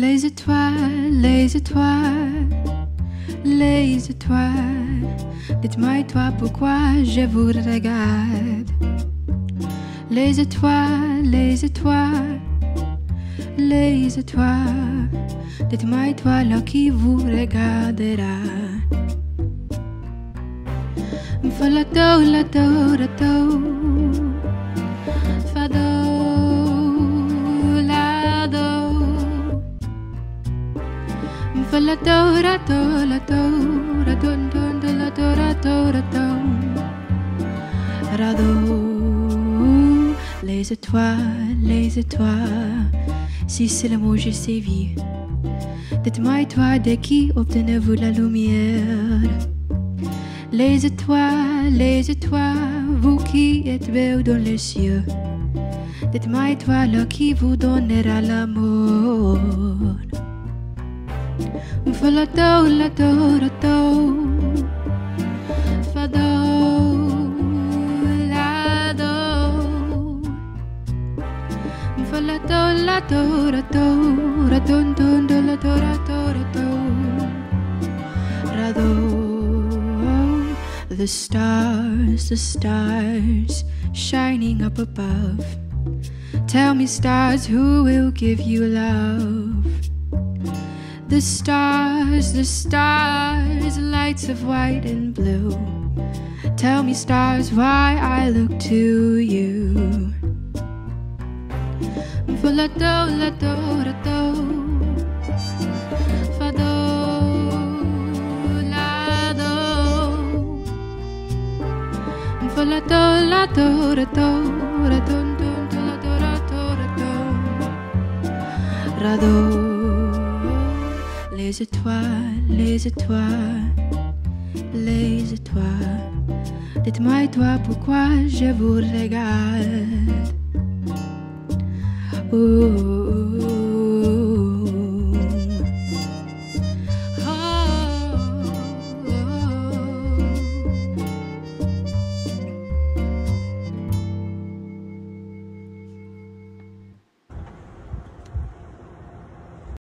Les étoiles, les étoiles, les étoiles. Dites-moi toi pourquoi je vous regarde? Les étoiles, les étoiles, les étoiles. Dites-moi toi là qui vous regardera? La la les étoiles. Si c'est le mot j'ai sévi. Dites-moi toi de qui obtenez-vous la lumière? Les étoiles, vous qui êtes belles dans les cieux. Dites-moi toi là qui vous donnera l'amour? فلا تو لا تو لا تو فضو لا دو فلا تو لا تو لا تو را تون تون دو لا تو را تو را تو را دو The stars, the stars shining up above. Tell me, stars, who will give you love? The stars, the stars, lights of white and blue. Tell me, stars, why I look to you. Do. Les étoiles, les étoiles, les étoiles. Dites-moi toi pourquoi je vous regarde? Ooh.